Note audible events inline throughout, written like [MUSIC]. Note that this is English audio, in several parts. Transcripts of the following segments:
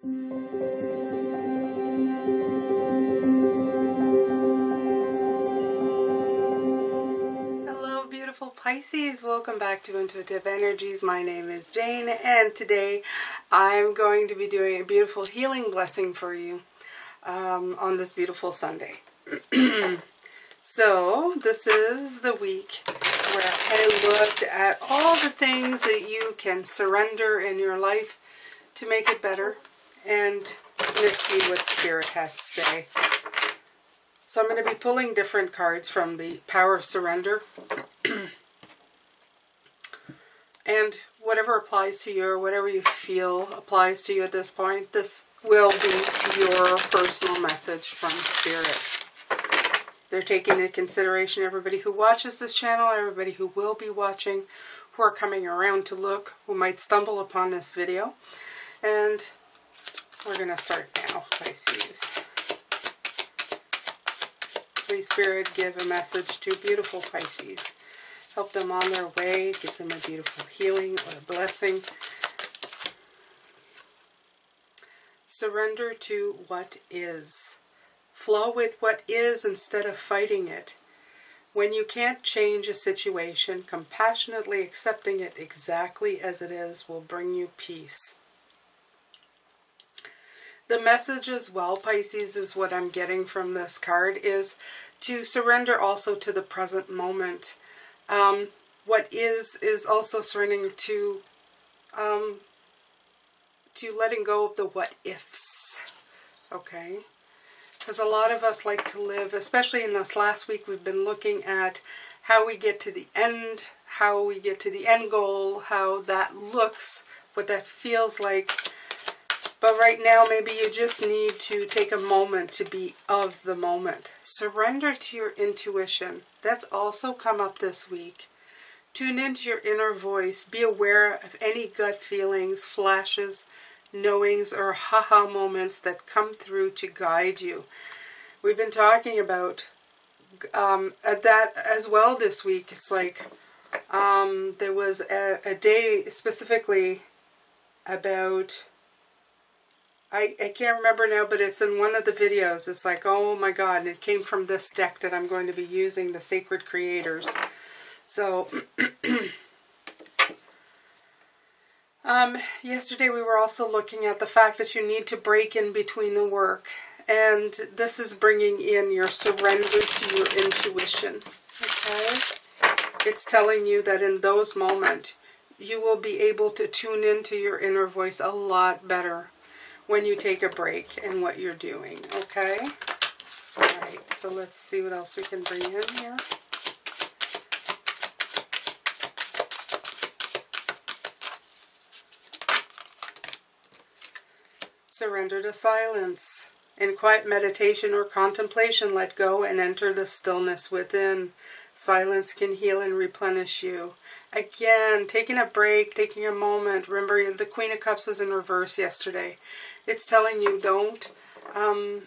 Hello, beautiful Pisces. Welcome back to Intuitive Energies. My name is Jane, and today I'm going to be doing a beautiful healing blessing for you um, on this beautiful Sunday. [CLEARS THROAT] so, this is the week where I looked at all the things that you can surrender in your life to make it better. And let's see what Spirit has to say. So I'm going to be pulling different cards from the Power of Surrender. [CLEARS THROAT] and whatever applies to you or whatever you feel applies to you at this point, this will be your personal message from Spirit. They're taking into consideration everybody who watches this channel, everybody who will be watching, who are coming around to look, who might stumble upon this video. And we're going to start now, Pisces. Please, Spirit, give a message to beautiful Pisces. Help them on their way, give them a beautiful healing or a blessing. Surrender to what is. Flow with what is instead of fighting it. When you can't change a situation, compassionately accepting it exactly as it is will bring you peace. The message as well, Pisces, is what I'm getting from this card, is to surrender also to the present moment. Um, what is, is also surrendering to, um, to letting go of the what ifs. Okay? Because a lot of us like to live, especially in this last week, we've been looking at how we get to the end, how we get to the end goal, how that looks, what that feels like but right now, maybe you just need to take a moment to be of the moment. Surrender to your intuition. That's also come up this week. Tune into your inner voice. Be aware of any gut feelings, flashes, knowings, or haha moments that come through to guide you. We've been talking about um, that as well this week. It's like um, there was a, a day specifically about I, I can't remember now, but it's in one of the videos. It's like, oh my god, and it came from this deck that I'm going to be using, the Sacred Creators. So, [CLEARS THROAT] um, yesterday we were also looking at the fact that you need to break in between the work. And this is bringing in your surrender to your intuition. Okay? It's telling you that in those moments, you will be able to tune into your inner voice a lot better when you take a break and what you're doing, okay? Alright, so let's see what else we can bring in here. Surrender to silence. In quiet meditation or contemplation, let go and enter the stillness within. Silence can heal and replenish you. Again, taking a break, taking a moment. Remember, the Queen of Cups was in reverse yesterday. It's telling you don't um,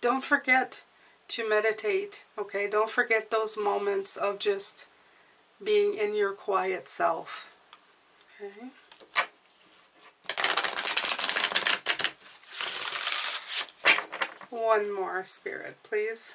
don't forget to meditate. Okay, don't forget those moments of just being in your quiet self. Okay. One more spirit, please.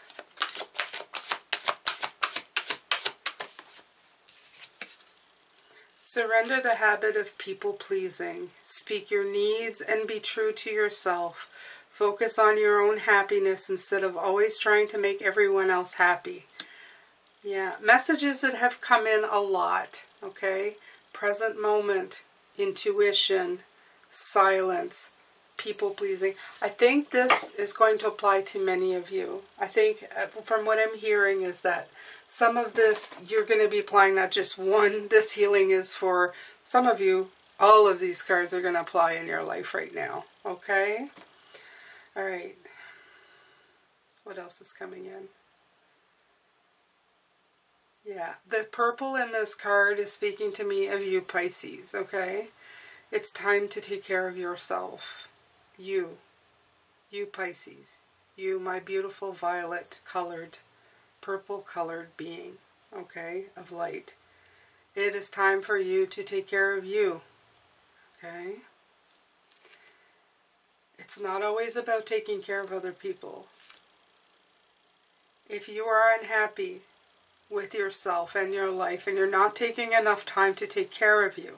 Surrender the habit of people pleasing. Speak your needs and be true to yourself. Focus on your own happiness instead of always trying to make everyone else happy. Yeah, messages that have come in a lot, okay? Present moment, intuition, silence, people pleasing. I think this is going to apply to many of you. I think uh, from what I'm hearing is that some of this you're going to be applying not just one. This healing is for some of you. All of these cards are going to apply in your life right now. Okay? All right. What else is coming in? Yeah, the purple in this card is speaking to me of you, Pisces, okay? It's time to take care of yourself. You. You, Pisces. You, my beautiful violet colored purple colored being, okay, of light. It is time for you to take care of you, okay? It's not always about taking care of other people. If you are unhappy with yourself and your life and you're not taking enough time to take care of you,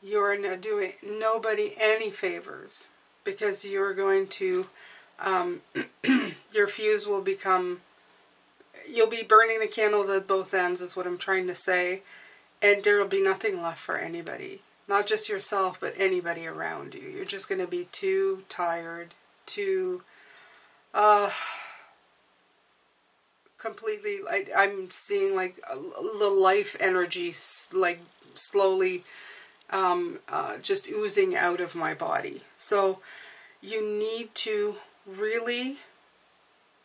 you're not doing nobody any favors because you're going to, um, [CLEARS THROAT] your fuse will become, you'll be burning the candles at both ends, is what I'm trying to say, and there will be nothing left for anybody. Not just yourself, but anybody around you. You're just going to be too tired, too, uh, completely, I, I'm seeing like the life energy, like slowly um, uh, just oozing out of my body. So you need to really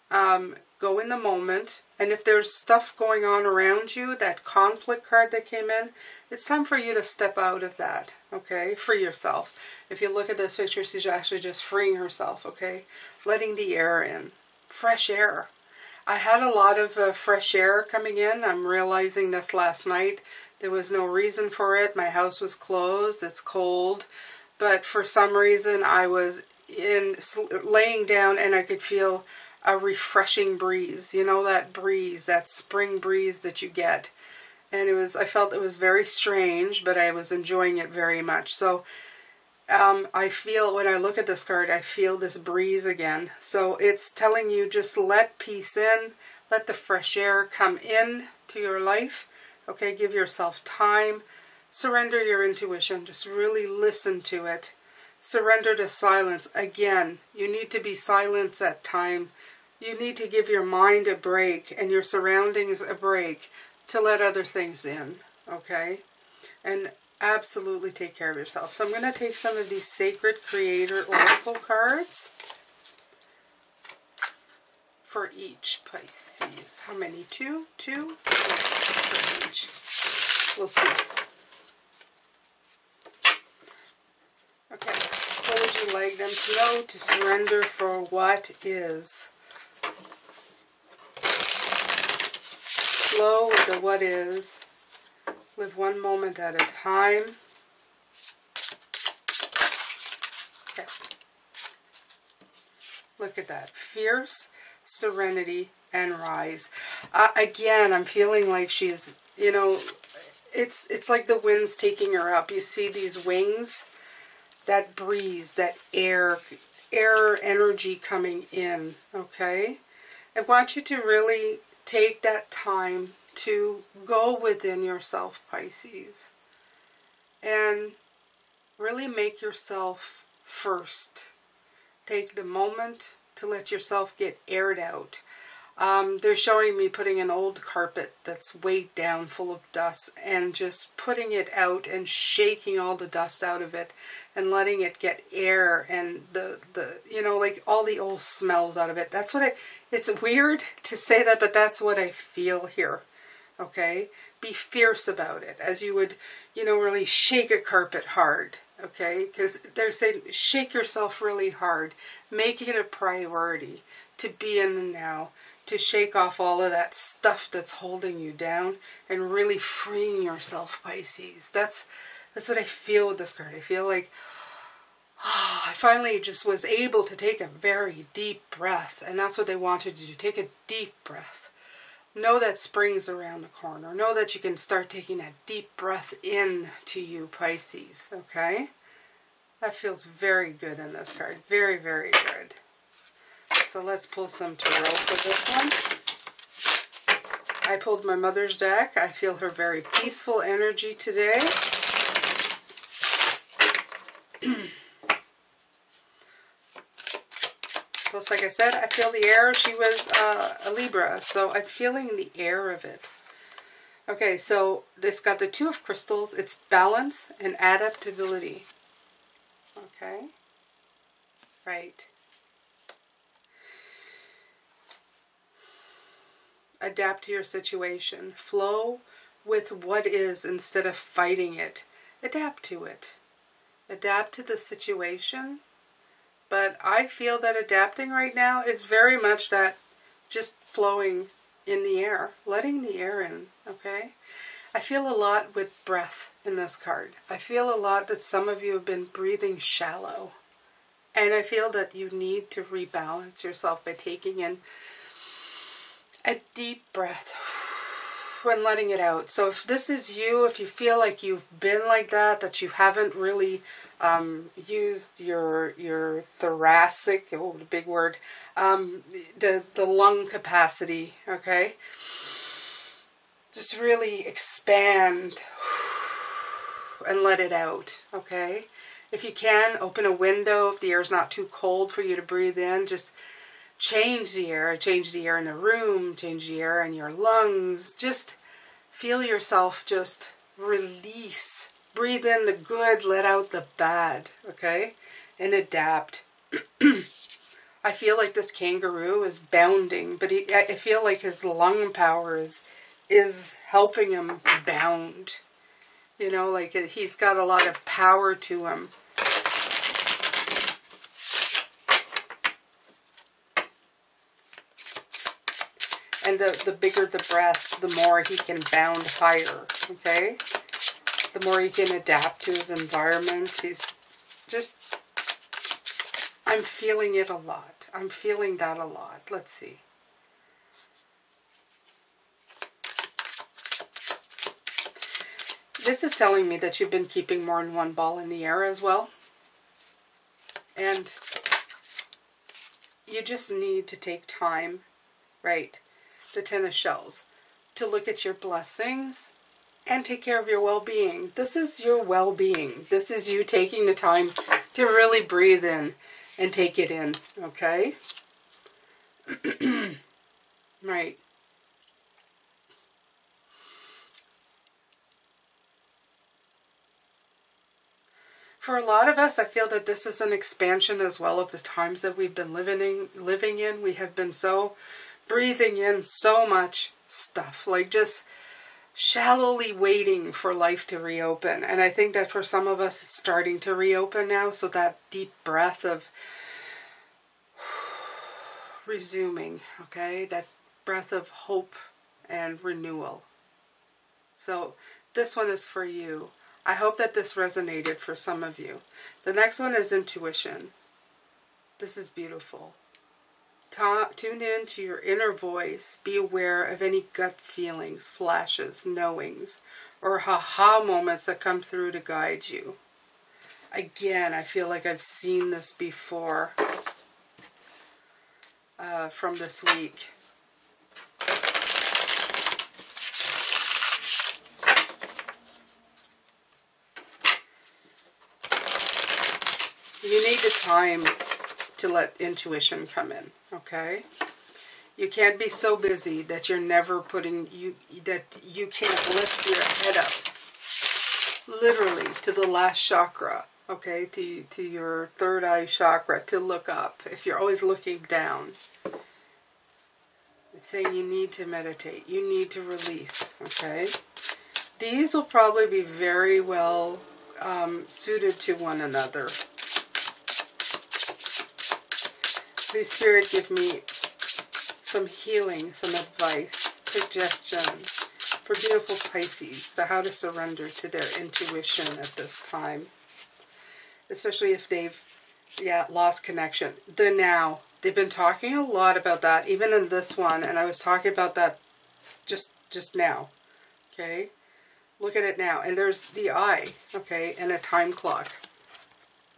um, go in the moment. And if there's stuff going on around you, that conflict card that came in, it's time for you to step out of that, okay? Free yourself. If you look at this picture, she's actually just freeing herself, okay? Letting the air in. Fresh air. I had a lot of uh, fresh air coming in. I'm realizing this last night there was no reason for it. My house was closed. It's cold. But for some reason, I was in laying down and I could feel a refreshing breeze. You know, that breeze, that spring breeze that you get. And it was, I felt it was very strange, but I was enjoying it very much. So, um, I feel when I look at this card, I feel this breeze again. So it's telling you just let peace in, let the fresh air come in to your life, Okay, give yourself time. Surrender your intuition. Just really listen to it. Surrender to silence. Again, you need to be silent at time. You need to give your mind a break and your surroundings a break to let other things in. Okay? And absolutely take care of yourself. So I'm going to take some of these Sacred Creator Oracle cards for each Pisces. How many? Two? Two? For each. We'll see. Okay. What would you like them to know? To surrender for what is. Flow with the what is. Live one moment at a time. Okay. Look at that. Fierce serenity, and rise. Uh, again, I'm feeling like she's, you know, it's it's like the wind's taking her up. You see these wings, that breeze, that air, air energy coming in. Okay, I want you to really take that time to go within yourself, Pisces, and really make yourself first. Take the moment to let yourself get aired out. Um, they're showing me putting an old carpet that's weighed down full of dust and just putting it out and shaking all the dust out of it and letting it get air and the, the you know, like all the old smells out of it. That's what I, it's weird to say that, but that's what I feel here. Okay? Be fierce about it as you would, you know, really shake a carpet hard okay? Because they're saying shake yourself really hard. Make it a priority to be in the now, to shake off all of that stuff that's holding you down and really freeing yourself, Pisces. That's that's what I feel with this card. I feel like oh, [SIGHS] I finally just was able to take a very deep breath, and that's what they wanted to do. Take a deep breath. Know that spring's around the corner. Know that you can start taking that deep breath in to you, Pisces, okay? That feels very good in this card. Very, very good. So let's pull some tarot for this one. I pulled my mother's deck. I feel her very peaceful energy today. Plus, like I said, I feel the air. She was uh, a Libra, so I'm feeling the air of it. Okay, so this got the Two of Crystals. It's balance and adaptability. Okay? Right. Adapt to your situation. Flow with what is instead of fighting it. Adapt to it. Adapt to the situation but I feel that adapting right now is very much that just flowing in the air, letting the air in, okay? I feel a lot with breath in this card. I feel a lot that some of you have been breathing shallow. And I feel that you need to rebalance yourself by taking in a deep breath and letting it out. So if this is you, if you feel like you've been like that, that you haven't really um, used your your thoracic, oh, big word, um, the the lung capacity, okay, just really expand and let it out, okay. If you can, open a window if the air is not too cold for you to breathe in. Just change the air, change the air in the room, change the air in your lungs. Just feel yourself just release. Breathe in the good, let out the bad, okay? And adapt. [CLEARS THROAT] I feel like this kangaroo is bounding, but he, I feel like his lung power is, is helping him bound. You know, like he's got a lot of power to him. And the, the bigger the breath, the more he can bound higher, okay? The more he can adapt to his environment. He's just, I'm feeling it a lot. I'm feeling that a lot. Let's see. This is telling me that you've been keeping more than one ball in the air as well. And you just need to take time, right, the Ten of Shells, to look at your blessings and take care of your well-being. This is your well-being. This is you taking the time to really breathe in and take it in, okay? [CLEARS THROAT] right. For a lot of us, I feel that this is an expansion as well of the times that we've been living in, living in. We have been so breathing in so much stuff, like just shallowly waiting for life to reopen. And I think that for some of us, it's starting to reopen now. So that deep breath of [SIGHS] resuming, okay, that breath of hope and renewal. So this one is for you. I hope that this resonated for some of you. The next one is intuition. This is beautiful. Ta tune in to your inner voice. Be aware of any gut feelings, flashes, knowings, or ha-ha moments that come through to guide you. Again, I feel like I've seen this before uh, from this week. You need the time to let intuition come in, okay? You can't be so busy that you're never putting, you that you can't lift your head up, literally, to the last chakra, okay, to, to your third eye chakra, to look up. If you're always looking down, it's saying you need to meditate. You need to release, okay? These will probably be very well um, suited to one another. Please, Spirit, give me some healing, some advice, suggestions for beautiful Pisces to how to surrender to their intuition at this time. Especially if they've, yeah, lost connection. The now. They've been talking a lot about that, even in this one, and I was talking about that just just now. Okay? Look at it now. And there's the eye, okay, and a time clock.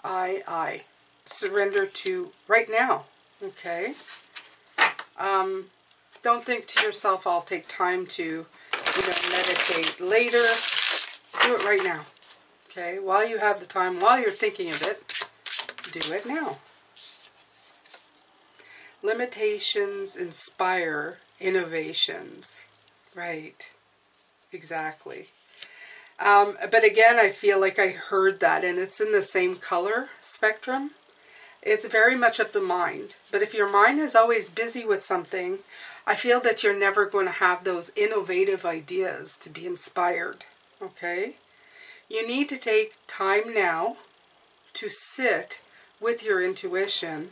I, I. Surrender to right now. Okay. Um, don't think to yourself, I'll take time to, you know, meditate later. Do it right now. Okay. While you have the time, while you're thinking of it, do it now. Limitations inspire innovations. Right. Exactly. Um, but again, I feel like I heard that, and it's in the same color spectrum. It's very much of the mind. But if your mind is always busy with something, I feel that you're never going to have those innovative ideas to be inspired. Okay? You need to take time now to sit with your intuition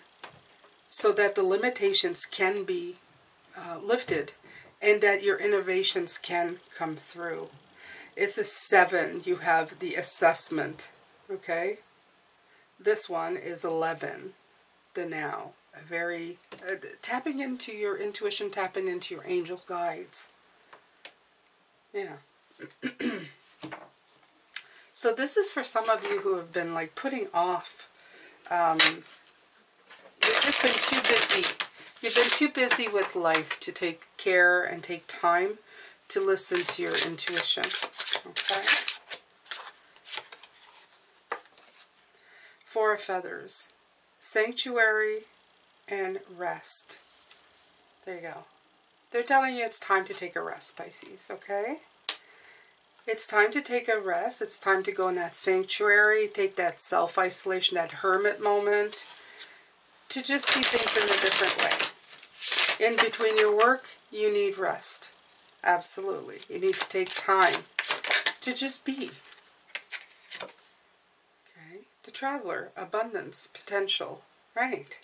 so that the limitations can be uh, lifted and that your innovations can come through. It's a seven. You have the assessment. Okay? This one is 11, the now. A very, uh, tapping into your intuition, tapping into your angel guides. Yeah. [CLEARS THROAT] so this is for some of you who have been like putting off. Um, you've just been too busy. You've been too busy with life to take care and take time to listen to your intuition. Okay? Four of Feathers. Sanctuary and rest. There you go. They're telling you it's time to take a rest, Pisces, okay? It's time to take a rest. It's time to go in that sanctuary, take that self isolation, that hermit moment, to just see things in a different way. In between your work, you need rest. Absolutely. You need to take time to just be. Traveler, abundance, potential. Right.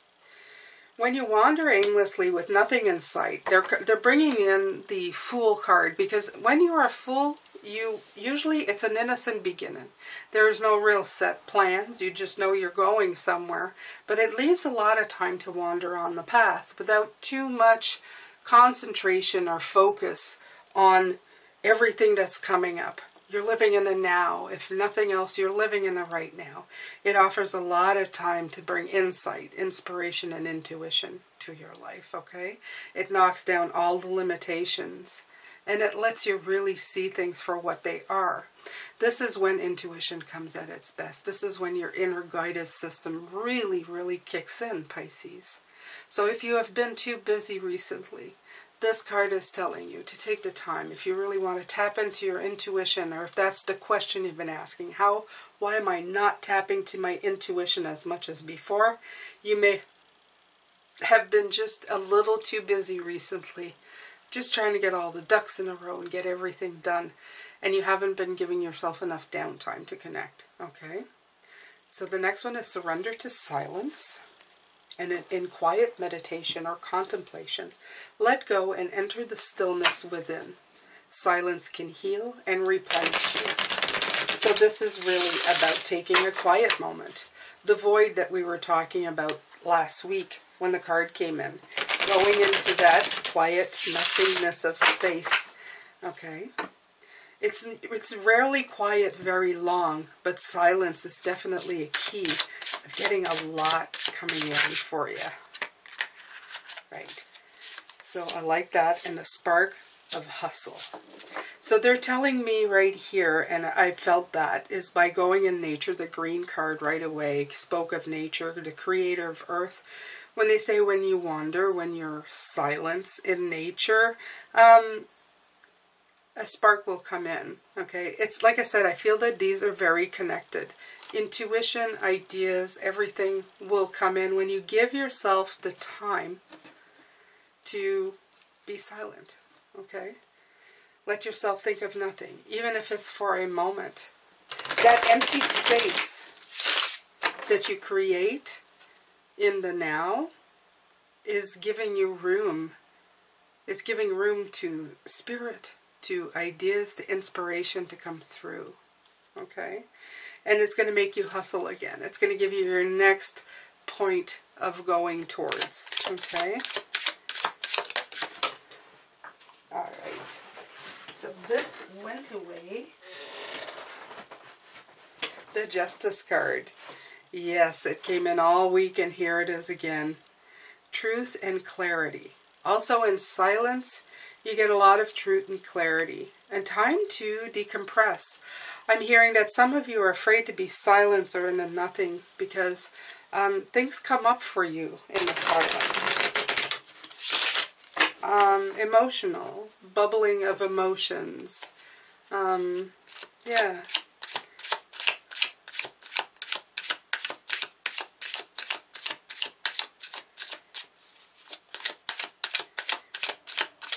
When you wander aimlessly with nothing in sight, they're, they're bringing in the Fool card because when you are a fool, you usually it's an innocent beginning. There is no real set plans. You just know you're going somewhere, but it leaves a lot of time to wander on the path without too much concentration or focus on everything that's coming up. You're living in the now. If nothing else, you're living in the right now. It offers a lot of time to bring insight, inspiration, and intuition to your life, okay? It knocks down all the limitations and it lets you really see things for what they are. This is when intuition comes at its best. This is when your inner guidance system really, really kicks in, Pisces. So if you have been too busy recently, this card is telling you to take the time if you really want to tap into your intuition or if that's the question you've been asking. How why am i not tapping to my intuition as much as before? You may have been just a little too busy recently just trying to get all the ducks in a row and get everything done and you haven't been giving yourself enough downtime to connect okay? So the next one is surrender to silence and in quiet meditation or contemplation, let go and enter the stillness within. Silence can heal and replenish you. So this is really about taking a quiet moment. The void that we were talking about last week when the card came in. Going into that quiet nothingness of space. Okay. It's, it's rarely quiet very long, but silence is definitely a key of getting a lot coming in for you. Right. So I like that. And the spark of hustle. So they're telling me right here, and I felt that, is by going in nature, the green card right away spoke of nature, the creator of earth. When they say when you wander, when you're silence in nature, um, a spark will come in. Okay, it's like I said, I feel that these are very connected intuition, ideas, everything will come in when you give yourself the time to be silent. Okay? Let yourself think of nothing, even if it's for a moment. That empty space that you create in the now is giving you room. It's giving room to spirit, to ideas, to inspiration to come through. Okay? And it's going to make you hustle again. It's going to give you your next point of going towards. Okay? Alright. So this went away. The Justice card. Yes, it came in all week and here it is again. Truth and clarity. Also in silence, you get a lot of truth and clarity. And time to decompress. I'm hearing that some of you are afraid to be silent or in the nothing because um, things come up for you in the silence. Um, emotional, bubbling of emotions. Um, yeah.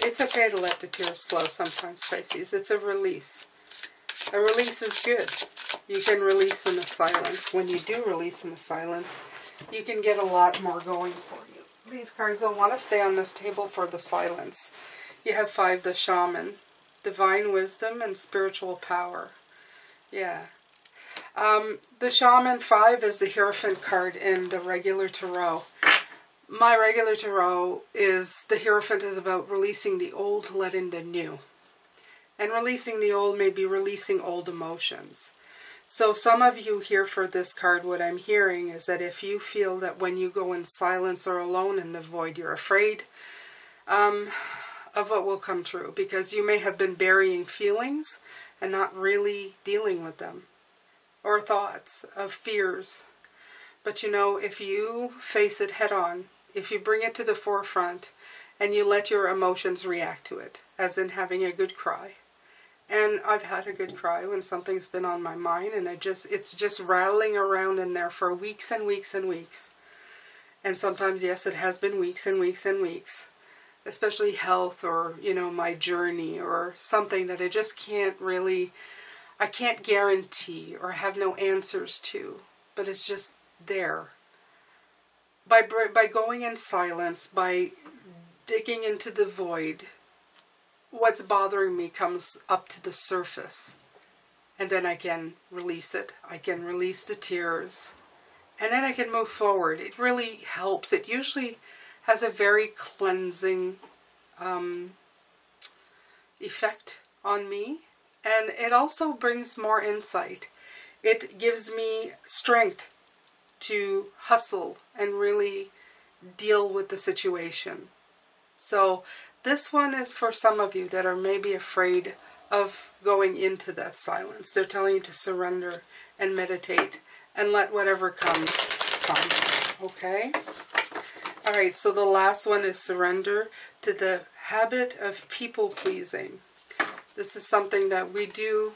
It's okay to let the tears flow sometimes, Pisces. It's a release. A release is good. You can release in the silence. When you do release in the silence, you can get a lot more going for you. These cards don't want to stay on this table for the silence. You have five, the shaman, divine wisdom, and spiritual power. Yeah. Um, the Shaman 5 is the Hierophant card in the regular tarot. My regular tarot is, the Hierophant is about releasing the old to let in the new. And releasing the old may be releasing old emotions. So some of you here for this card, what I'm hearing is that if you feel that when you go in silence or alone in the void, you're afraid um, of what will come true. Because you may have been burying feelings and not really dealing with them or thoughts of fears. But you know, if you face it head on, if you bring it to the forefront and you let your emotions react to it, as in having a good cry. And I've had a good cry when something's been on my mind and I just it's just rattling around in there for weeks and weeks and weeks. And sometimes yes, it has been weeks and weeks and weeks. Especially health or, you know, my journey or something that I just can't really I can't guarantee or have no answers to, but it's just there. By, by going in silence, by digging into the void, what's bothering me comes up to the surface. And then I can release it. I can release the tears. And then I can move forward. It really helps. It usually has a very cleansing um, effect on me and it also brings more insight. It gives me strength to hustle and really deal with the situation. So this one is for some of you that are maybe afraid of going into that silence. They're telling you to surrender and meditate and let whatever comes come. Okay? All right, so the last one is surrender to the habit of people pleasing. This is something that we do,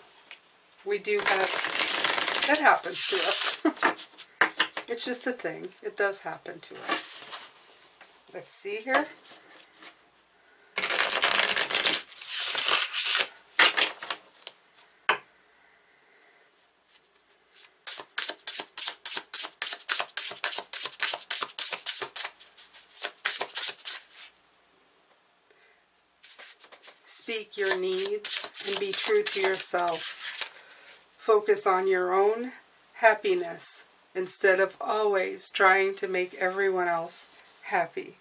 we do have, that happens to us. [LAUGHS] it's just a thing. It does happen to us. Let's see here. Speak your needs and be true to yourself. Focus on your own happiness instead of always trying to make everyone else happy.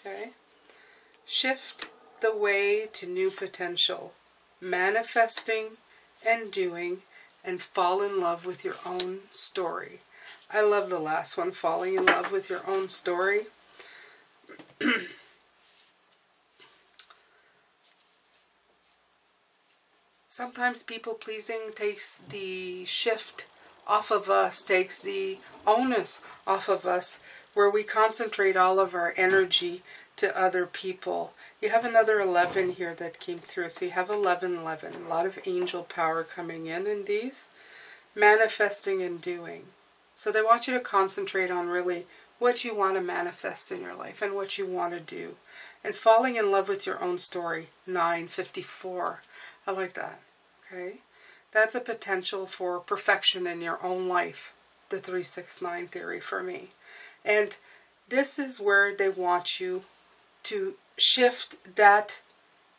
Okay? Shift the way to new potential, manifesting and doing, and fall in love with your own story. I love the last one, falling in love with your own story. [CLEARS THROAT] Sometimes people pleasing takes the shift off of us, takes the onus off of us, where we concentrate all of our energy to other people. You have another 11 here that came through. So you have 11, 11. A lot of angel power coming in in these. Manifesting and doing. So they want you to concentrate on really what you want to manifest in your life and what you want to do. And falling in love with your own story. 954. I like that. Okay? That's a potential for perfection in your own life, the 369 theory for me. And this is where they want you to shift that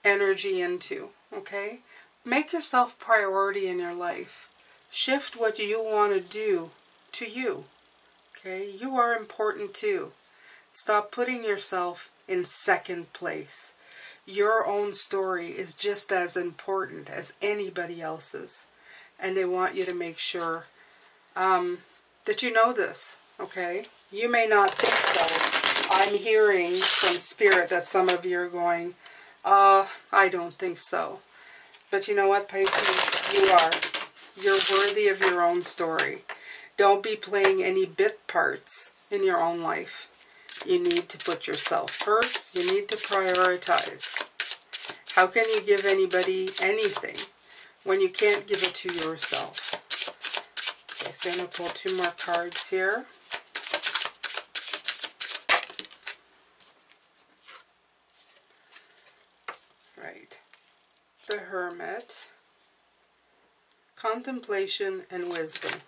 energy into, okay? Make yourself priority in your life. Shift what you want to do to you, okay? You are important too. Stop putting yourself in second place your own story is just as important as anybody else's. And they want you to make sure um, that you know this, okay? You may not think so. I'm hearing from Spirit that some of you are going, uh, I don't think so. But you know what, Pisces? You are. You're worthy of your own story. Don't be playing any bit parts in your own life. You need to put yourself first. You need to prioritize. How can you give anybody anything when you can't give it to yourself? Okay, so I'm going to pull two more cards here. Right. The Hermit. Contemplation and Wisdom.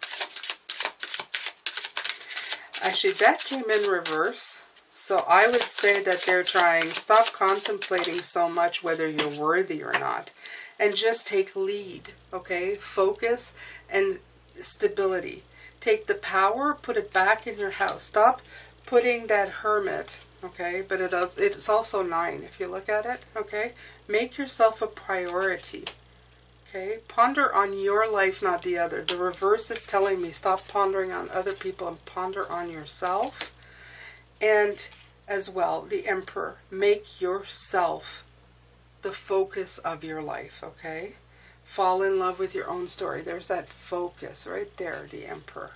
Actually, that came in reverse. So I would say that they're trying, stop contemplating so much whether you're worthy or not. And just take lead, okay? Focus and stability. Take the power, put it back in your house. Stop putting that hermit, okay? But it, it's also nine if you look at it, okay? Make yourself a priority. Okay, ponder on your life, not the other. The reverse is telling me stop pondering on other people and ponder on yourself. And as well, the Emperor, make yourself the focus of your life, okay? Fall in love with your own story. There's that focus right there, the Emperor.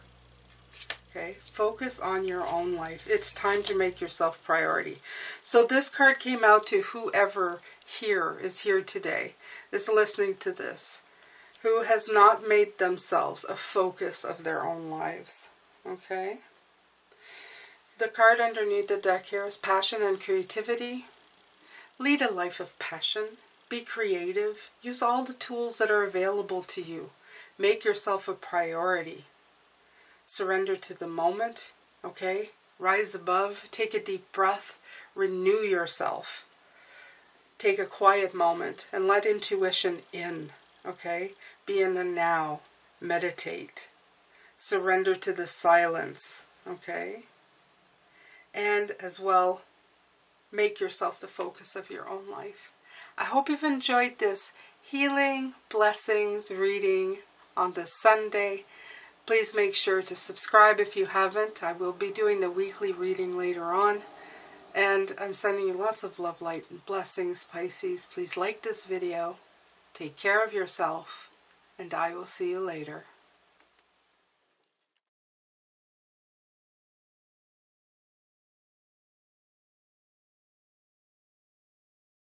Okay, focus on your own life. It's time to make yourself priority. So this card came out to whoever here is here today is listening to this who has not made themselves a focus of their own lives. Okay? The card underneath the deck here is passion and creativity. Lead a life of passion. Be creative. Use all the tools that are available to you. Make yourself a priority. Surrender to the moment. Okay? Rise above. Take a deep breath. Renew yourself take a quiet moment and let intuition in, okay? Be in the now. Meditate. Surrender to the silence, okay? And as well, make yourself the focus of your own life. I hope you've enjoyed this healing blessings reading on this Sunday. Please make sure to subscribe if you haven't. I will be doing the weekly reading later on. And I'm sending you lots of love, light, and blessings, Pisces. Please like this video. Take care of yourself. And I will see you later.